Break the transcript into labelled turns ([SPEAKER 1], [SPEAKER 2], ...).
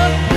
[SPEAKER 1] Oh.